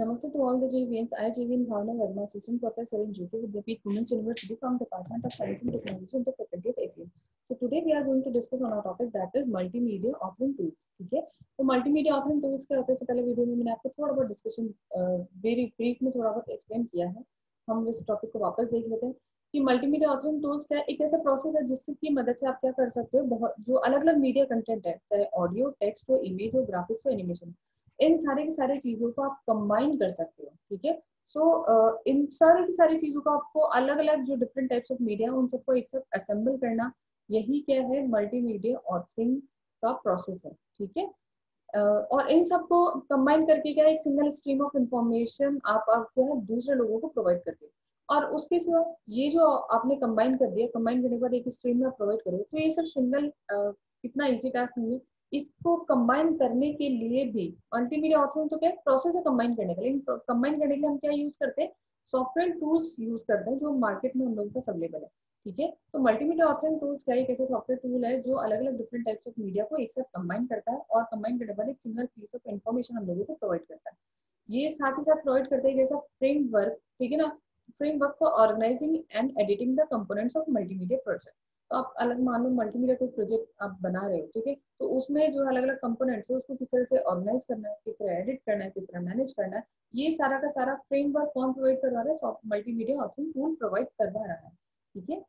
Namaste to all the JVNs. I, JVN Bhavna Verma, Assistant Professor in Jyoti Vidyapeeth Women's University from Department of Science and Technology in the faculty of APM. So today we are going to discuss on our topic that is multimedia authoring tools. ठीक है तो multimedia authoring tools क्या होते हैं पहले video में मैंने आपको थोड़ा बहुत डिस्कशन वेरी ब्रीफ में थोड़ा बहुत एक्सप्लेन किया है हम इस टॉपिक को वापस देख लेते हैं कि मल्टीमीडिया ऑथरिंग टूल्स क्या एक ऐसा प्रोसेस है जिसकी मदद से आप क्या कर सकते हो बहुत जो अलग अलग मीडिया कंटेंट है चाहे ऑडियो टेक्स्ट हो इमेज हो ग्राफिक्स हो एनिमेशन इन सारे की सारी चीज़ों को आप कंबाइन कर सकते हो ठीक है? सो इन सारी की सारी चीज़ों को आपको अलग अलग जो डिफरेंट टाइप्स ऑफ़ मीडिया उन सबको एक साथ असेंबल करना यही क्या है? मल्टीमीडिया ऑथरिंग का प्रोसेस है ठीक है? uh, और इन सबको कंबाइन करके क्या एक सिंगल स्ट्रीम ऑफ़ इंफॉर्मेशन आप आप क्या है दूसरे लोगों को प्रोवाइड करते हो। और उसके सिवा ये जो आपने कंबाइन कर दिया कंबाइन करने के बाद एक स्ट्रीम में प्रोवाइड करो तो ये सब सिंगल इतना इजी टास्क नहीं है। इसको कंबाइन करने के लिए भी मल्टीमीडिया ऑथरिंग तो क्या प्रोसेस है कंबाइन करने का लेकिन कंबाइन करने के लिए हम क्या यूज़ करते हैं? सॉफ्टवेयर टूल्स यूज़ करते हैं, जो मार्केट में हम लोगों का अवेलेबल है, ठीक है? तो मल्टीमीडिया ऑथरिंग टूल्स का एक ऐसा सॉफ्टवेयर टूल है, जो अलग अलग डिफरेंट टाइप्स ऑफ़ मीडिया को एक साथ कंबाइन करता है, और कंबाइन करने बाद एक सिंगल पीस ऑफ़ इन्फॉर्मेशन हम लोगों को प्रोवाइड करता है। ये साथ ही साथ प्रोवाइड करता है जैसा फ्रेमवर्क ठीक है ना? Framework for organising and editing the components of multimedia project तो आप अलग मान लो मल्टीमीडिया कोई प्रोजेक्ट आप बना रहे हो, ठीक है? तो उसमें जो अलग अलग कंपोनेंट्स है, उसको किस तरह से ऑर्गेनाइज करना है, किस तरह एडिट करना है, किस तरह मैनेज करना है, ये सारा का सारा फ्रेमवर्क कौन प्रोवाइड करवा रहा है? मल्टीमीडिया ऑथरिंग टूल प्रोवाइड करवा रहा है, ठीक है?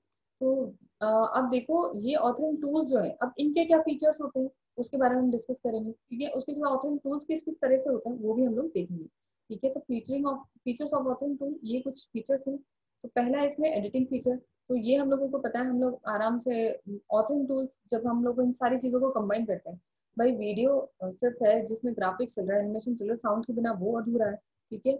तो अब देखो, ये ऑथरिंग टूल्स जो है, अब इनके क्या फीचर्स होते हैं? उसके बारे में हम डिस्कस करेंगे, ठीक है? उसके सिवा ऑथरिंग टूल्स किस किस तरह से होते हैं, वो भी हम लोग देखेंगे, ठीक है? तो featuring of features of authoring tool ये कुछ फीचर्स हैं तो पहला इसमें एडिटिंग फीचर तो ये हम लोगों को पता है हम लोग आराम से ऑथरिंग टूल्स जब हम लोग इन सारी चीज़ों को कंबाइन करते हैं। भाई वीडियो सिर्फ़ है जिसमें ग्राफिक्स चल रहा है एनिमेशन चल रहा है साउंड के बिना वो अधूरा है ठीक है?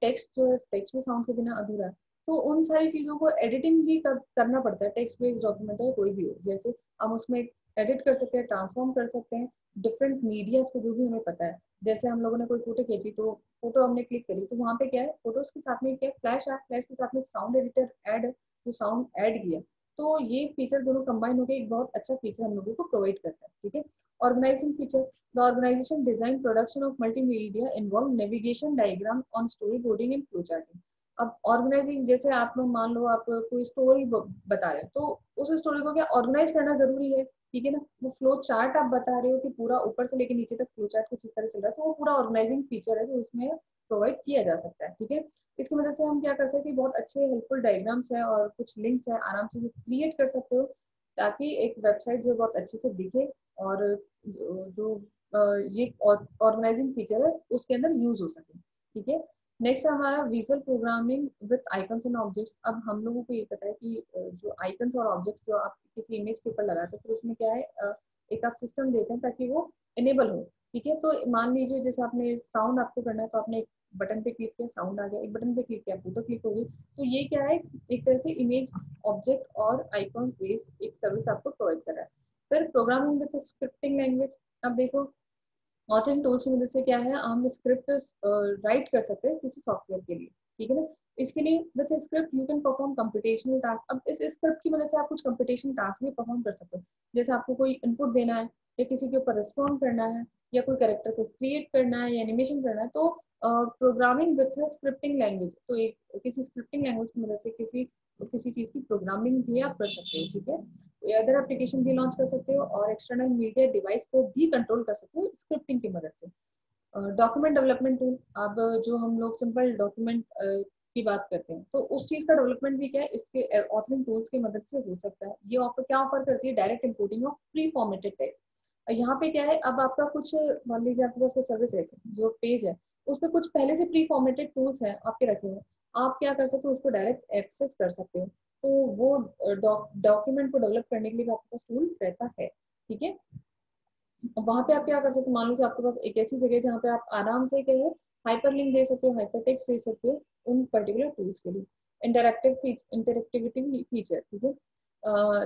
टेक्स्ट जो है टेक्स्ट में साउंड के बिना अधूरा है। तो उन सारी चीज़ों को एडिटिंग भी कर, करना पड़ता है टेक्स्ट बेस्ड डॉक्यूमेंट है कोई भी हो। जैसे हम उसमें एडिट कर सकते हैं ट्रांसफॉर्म कर सकते हैं डिफरेंट मीडियाज को जो भी हमें पता है। जैसे हम लोगों ने कोई फ़ोटो खींची तो फ़ोटो हमने क्लिक करी तो वहाँ पे क्या है फ़ोटोज़ के साथ में क्या फ्लैश है फ्लैश के साथ में साउंड एडिटर है तो साउंड ऐड किया। तो ये फीचर दोनों कंबाइन होकर एक बहुत अच्छा फीचर हम लोगों को प्रोवाइड करता है, ठीक है? Organising feature the organisation design production of multimedia involve navigation diagram on storyboarding and flow charting अब ऑर्गेनाइजिंग जैसे आप लोग मान लो आप कोई स्टोरी बता रहे हैं तो उस स्टोरी को क्या ऑर्गेनाइज करना ज़रूरी है। ठीक है ना? वो फ्लो चार्ट आप बता रहे हो कि पूरा ऊपर से लेके नीचे तक फ्लो चार्ट कुछ इस तरह चल रहा है तो वो पूरा ऑर्गेनाइजिंग फीचर है जो उसमें प्रोवाइड किया जा सकता है, ठीक है? इसकी मदद से हम क्या कर सकते हैं बहुत अच्छे हेल्पफुल डायग्राम्स है और कुछ लिंक्स है आराम से क्रिएट कर सकते हो, ताकि एक वेबसाइट जो बहुत अच्छे से दिखे और जो ये ऑर्गेनाइजिंग फीचर है, उसके अंदर यूज़ हो सके, ठीक है? नेक्स्ट हमारा visual programming with icons and objects अब हम लोगों को ये पता है कि जो आइकन्स और ऑब्जेक्ट्स जो आप किसी इमेज के ऊपर लगाते हैं, फिर उसमें क्या है एक आप सिस्टम देते हैं ताकि वो इनेबल हो, ठीक है? तो मान लीजिए जैसे आपने साउंड आपको करना है तो आपने एक बटन पे क्लिक किया साउंड आ गया, एक बटन पे क्लिक किया फ़ोटो क्लिक होगी तो ये क्या है, एक तरह से इमेज ऑब्जेक्ट और आइकॉन बेस्ड एक सर्विस आपको प्रोवाइड कर रहा है। फिर प्रोग्रामिंग विद स्क्रिप्टिंग लैंग्वेज अब देखो ऑथरिंग टूल्स की मदद से क्या है, हम स्क्रिप्ट राइट कर सकते हैं किसी सॉफ्टवेयर के लिए, ठीक है ना? इसके लिए with script you can perform computational task अब इस स्क्रिप्ट की मदद से आप कुछ कंप्यूटेशन टास्क भी परफॉर्म कर सकते हो। जैसे आपको कोई इनपुट देना है या किसी के ऊपर रिस्पॉन्ड करना है या कोई कैरेक्टर को क्रिएट करना है या एनिमेशन करना है तो प्रोग्रामिंग विथ स्क्रिप्टिंग लैंग्वेज तो एक, किसी स्क्रिप्टिंग लैंग्वेज की मदद से किसी किसी चीज़ की प्रोग्रामिंग भी आप कर सकते हो, ठीक है? अदर एप्लीकेशन भी लॉन्च कर सकते हो और एक्सटर्नल मीडिया डिवाइस को भी कंट्रोल कर सकते हो स्क्रिप्टिंग की मदद से। डॉक्यूमेंट डेवलपमेंट टूल अब जो हम लोग सिंपल डॉक्यूमेंट की बात करते हैं तो उस चीज़ का डेवलपमेंट भी क्या है, इसके ऑथरिंग टूल्स की मदद से हो सकता है। ये ऑफ़र क्या ऑफ़र करती है direct importing of preformatted text यहाँ पे क्या है, अब आपका कुछ, मान लीजिए आपके पास कोई सर्विस है, जो पेज है, उस पर कुछ पहले से प्री फॉर्मेटेड टूल्स हैं, आपके रखे हुए आप क्या कर सकते हो, उसको डायरेक्ट एक्सेस कर सकते हो। तो वो डॉक्यूमेंट को डेवलप करने के लिए आपके पास टूल रहता है, ठीक है? वहाँ पे आप क्या कर सकते मान लो कि आपके पास एक ऐसी जगह जहाँ पे आप आराम से है हाइपर लिंक दे सकते हो हाइपर दे सकते हो उन पर्टिकुलर टूल्स के लिए। इंटरेक्टिव इंटरेक्टिविटी फीचर ठीक है?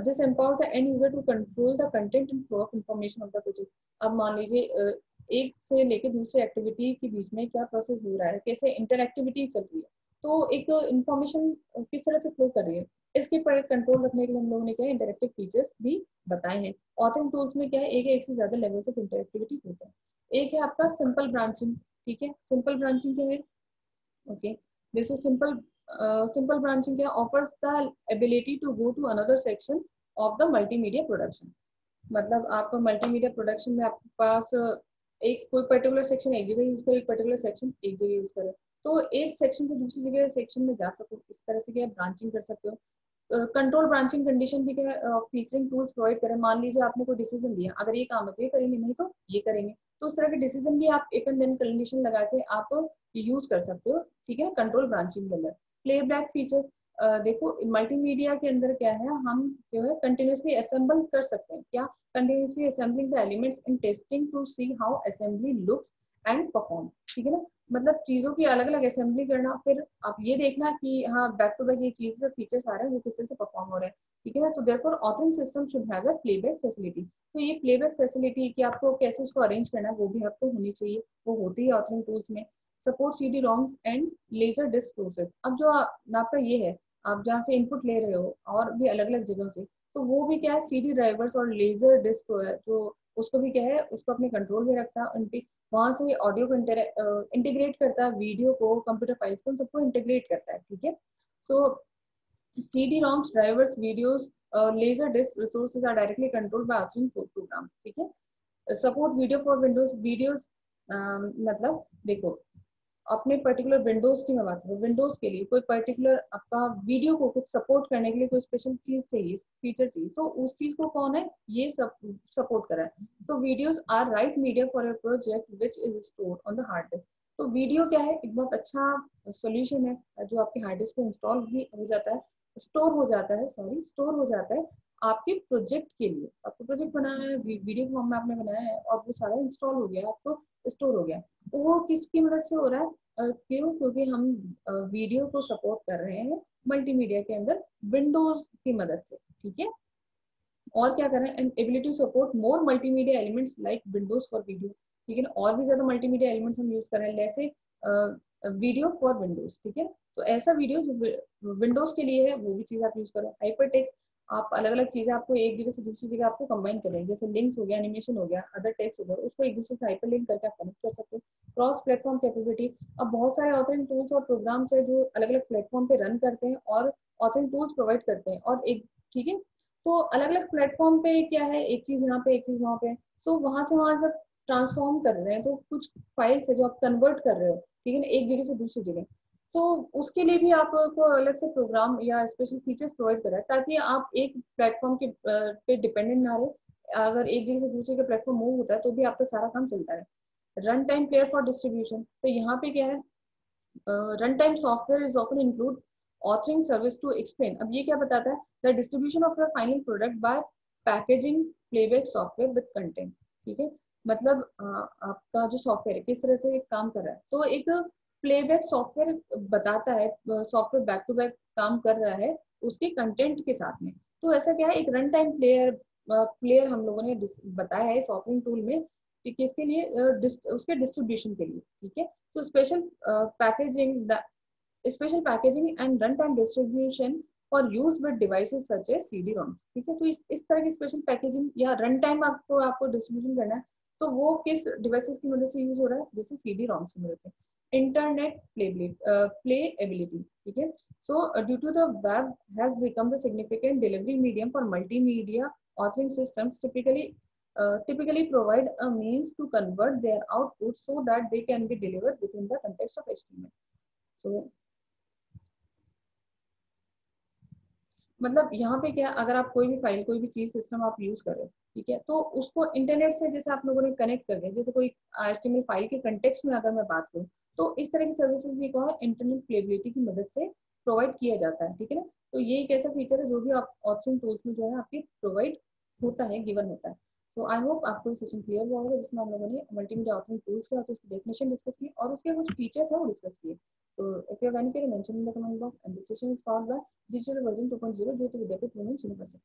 This the end user to control the content and flow of information of the project अब मान लीजिए एक से लेके दूसरे एक्टिविटी के बीच में क्या प्रोसेस हो रहा है? कैसे इंटरएक्टिविटी चल रही है? तो एक इंफॉर्मेशन किस तरह से फ्लो कर रही है? इसके पर कंट्रोल रखने के लिए हम लोगों ने क्या है इंटरेक्टिव फीचर्स भी बताए हैं। ऑथिंग टूल्स में क्या है, एक एक से ज़्यादा लेवल्स ऑफ़ इंटरेक्टिविटी होता है। एक है आपका सिंपल ब्रांचिंग ठीक है? सिंपल ब्रांचिंग क्या है? Okay this simple simple branching क्या offers the ability to go to another section of the multimedia production मतलब आपको मल्टीमीडिया प्रोडक्शन में आपके पास एक कोई पर्टिकुलर सेक्शन एक जगह यूज़ करे, एक पर्टिकुलर सेक्शन एक जगह यूज़ करे। तो एक सेक्शन से दूसरी जगह सेक्शन में जा सको, इस तरह से क्या ब्रांचिंग कर सकते हो। कंट्रोल ब्रांचिंग कंडीशन भी फीचरिंग टूल्स प्रोवाइड करें। मान लीजिए आपने कोई डिसीज़न दिया अगर ये काम है तो ये करेंगे, नहीं तो ये करेंगे। तो उस तरह के डिसीज़न भी आप एक एंड कंडीशन लगा के आप यूज़ कर सकते हो, ठीक है कंट्रोल ब्रांचिंग के अंदर। प्लेबैक फीचर देखो मल्टीमीडिया के अंदर क्या है, हम जो है कंटिन्यूसली असेंबल कर सकते हैं। क्या? Continuously assembling the elements in testing to see how assembly looks and perform ठीक है ना? मतलब चीज़ों की अलग अलग असेंबली करना, फिर आप ये देखना कि हाँ बैक टू बैक ये चीज़ फीचर्स आ रहे हैं, वो किस तरह से परफॉर्म हो रहे हैं, ठीक है ना? तो therefore authoring system should have a playback facility तो ये प्लेबैक फैसिलिटी कि आपको कैसे उसको अरेंज करना है, वो भी आपको होनी चाहिए, वो होती है ऑथरिंग टूल्स में. Support C D ROMs and laser disc sources अब जो आपका ये है, आप जहाँ से इनपुट ले रहे हो, और भी अलग अलग जगहों से तो वो भी क्या है? सी डी ड्राइवर्स और लेजर डिस्क जो उसको भी क्या है? उसको अपने कंट्रोल में रखता है वहाँ से ऑडियो को इंटीग्रेट करता है वीडियो को कंप्यूटर फाइल्स को सबको इंटीग्रेट करता है, ठीक है? So C D ROMs drivers videos laser disc resources are directly control by authoring program ठीक है? Support video for Windows videos मतलब देखो अपने पर्टिकुलर विंडोज़ की मैं बात करूँ विंडोज़ के लिए कोई पर्टिकुलर आपका वीडियो को कुछ सपोर्ट करने के लिए कोई स्पेशल चीज़ चाहिए फीचर चाहिए तो उस चीज़ को कौन है? ये सब सपोर्ट करा है। तो videos are right media for a project which is store on the hard disk तो वीडियो क्या है? एक बहुत अच्छा सोल्यूशन है, जो आपके हार्ड डिस्क पे इंस्टॉल भी हो जाता है स्टोर हो जाता है सॉरी स्टोर हो जाता है आपके प्रोजेक्ट के लिए। आपको प्रोजेक्ट बनाया है वीडियो फॉर्म में आपने बनाया है, और वो सारा इंस्टॉल हो गया, आपको स्टोर हो गया। वो किसकी मदद से हो रहा है? क्यों? क्योंकि हम वीडियो को सपोर्ट कर रहे हैं मल्टीमीडिया के अंदर विंडोज़ की मदद से, ठीक है? और क्या कर रहे हैं? Ability support more multimedia elements like Windows for video ठीक है? और भी ज़्यादा मल्टीमीडिया एलिमेंट्स हम यूज़ कर रहे हैं, जैसे वीडियो फॉर विंडोज़ ठीक है? तो ऐसा वीडियो जो विंडोज़ के लिए है, वो भी चीज़ आप यूज़ करो। हाइपर टेक्स्ट आप अलग अलग चीज़ें आपको एक जगह से दूसरी जगह आपको कंबाइन करें। जैसे लिंक्स हो गया एनिमेशन हो गया अदर टेक्स्ट हो गया, उसको एक दूसरे से हाइपर लिंक करके आप कनेक्ट कर सकते हो। क्रॉस प्लेटफॉर्म कैपेबिलिटी अब बहुत सारे ऑथरिंग टूल्स और प्रोग्राम्स है जो अलग अलग प्लेटफॉर्म पे रन करते हैं और ऑथरिंग टूल्स प्रोवाइड करते हैं। और एक, ठीक है? तो अलग अलग प्लेटफॉर्म पे क्या है? एक चीज़ यहाँ पे, एक चीज़ वहाँ पे। सो वहाँ से वहाँ जब ट्रांसफॉर्म कर रहे हैं तो कुछ फाइल्स है जो आप कन्वर्ट कर रहे हो, ठीक है ना? एक जगह से दूसरी जगह। तो उसके लिए भी आपको अलग से प्रोग्राम या स्पेशल फीचर्स प्रोवाइड करा, ताकि आप एक प्लेटफॉर्म के पे डिपेंडेंट ना रहे। अगर एक जगह से दूसरे का प्लेटफॉर्म मूव होता है तो भी आपका सारा काम चलता है। Run time player for distribution तो यहाँ पे क्या है? Run time software is often include authoring service to explain अब ये क्या बताता है? The distribution of your final product by packaging playback software with content ठीक है? मतलब आपका जो सॉफ्टवेयर है, किस तरह से काम कर रहा है? तो एक प्लेबैक सॉफ्टवेयर बताता है, सॉफ्टवेयर बैक टू बैक काम कर रहा है उसके कंटेंट के साथ में। तो ऐसा क्या है, एक रन टाइम प्लेयर प्लेयर हम लोगों ने बताया है सॉफ्टवेयर टूल में कि किसके लिए उसके डिस्ट्रीब्यूशन के लिए, ठीक है? तो special packaging special packaging and run time distribution for use with devices such as CD ROM ठीक है? तो इस इस तरह की स्पेशल पैकेजिंग या रन टाइम आपको आपको डिस्ट्रीब्यूशन करना है तो वो किस डिवाइसेस की मदद से यूज़ हो रहा है? जैसे सीडी रोम की मदद से। Internet playability, uh, playability okay so uh, due to the web has become the significant delivery medium for multimedia authoring systems typically uh, typically provide a means to convert their output so that they can be delivered within the context of html so मतलब यहाँ पे क्या अगर आप कोई भी file कोई भी चीज़ सिस्टम आप यूज़ कर हो ठीक है तो उसको इंटरनेट से जैसे आप लोगों ने कनेक्ट कर दिया जैसे कोई एच फ़ाइल के कंटेक्स में अगर मैं बात करूँ तो इस तरह की सर्विसेज़ भी है इंटरनेट प्लेबिलिटी की मदद से प्रोवाइड किया जाता है, ठीक है ना? तो ये एक ऐसा फीचर है जो भी आप ऑथरिंग टूल्स में जो है आपके प्रोवाइड होता है गिवन होता है। तो आई होप आपको सेशन क्लियर हुआ होगा, जिसमें हम लोगों ने मल्टीमीडिया ऑथरिंग टूल्स का तो उसकी डेफिनेशन डिस्कस की और उसके कुछ फीचर्स है वो डिस्कस किए। तो if you have any query mention in the comment box and this session is powered by digital version 2.0 जो तो विद्यापीठ वुमेन्स यूनिवर्सिटी